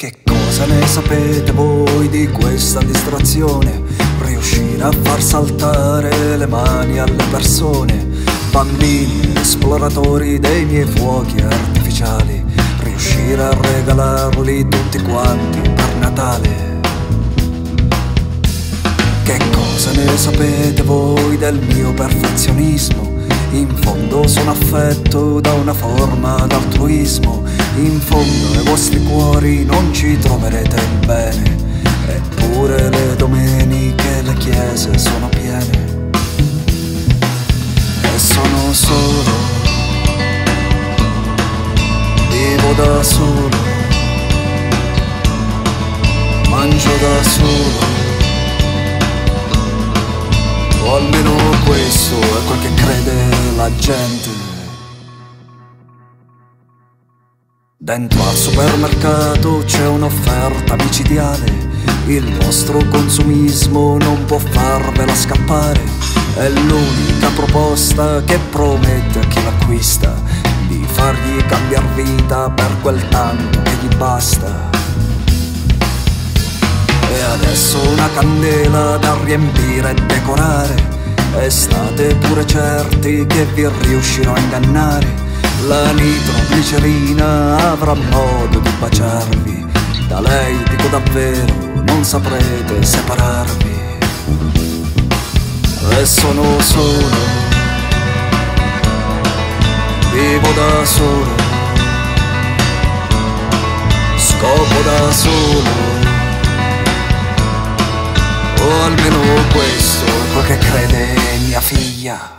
Che cosa ne sapete voi di questa distrazione? Riuscire a far saltare le mani alle persone, bambini esploratori dei miei fuochi artificiali, riuscire a regalarli tutti quanti per Natale. Che cosa ne sapete voi del mio perfezionismo? In fondo sono affetto da una forma d'altruismo In fondo ai vostri cuori non ci troverete bene Eppure le domeniche le chiese sono piene E sono solo Vivo da solo Mangio da solo o almeno questo è quel che crede la gente. Dentro al supermercato c'è un'offerta micidiale. Il vostro consumismo non può farvela scappare. È l'unica proposta che promette a chi l'acquista di fargli cambiar vita per quel tanto che gli basta. E adesso una candela da riempire e decorare e state pure certi che vi riuscirò a ingannare La nitroglicerina avrà modo di baciarvi. Da lei dico davvero non saprete separarvi. E sono solo. Vivo da solo. Scopo da solo. O almeno questo è quel che crede mia figlia.